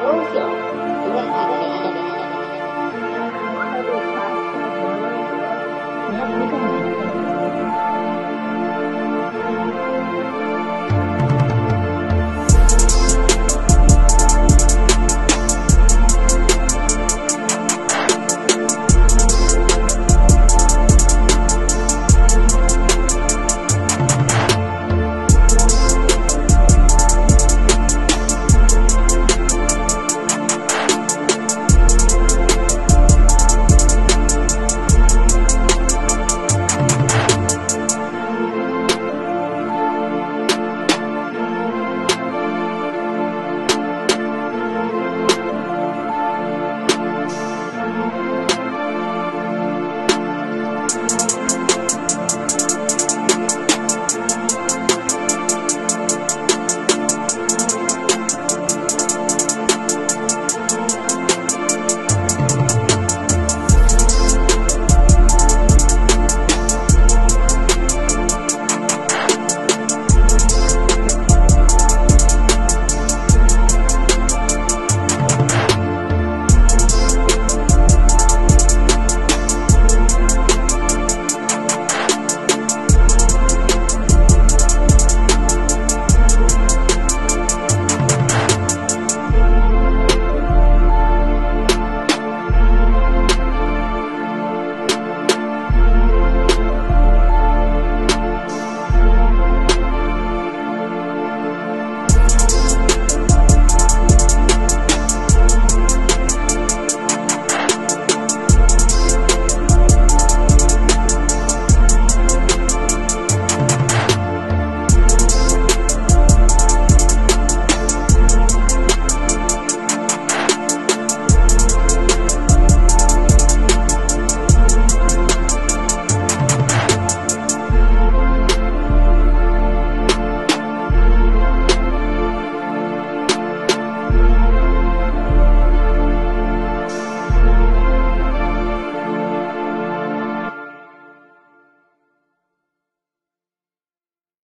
多久？你看看你。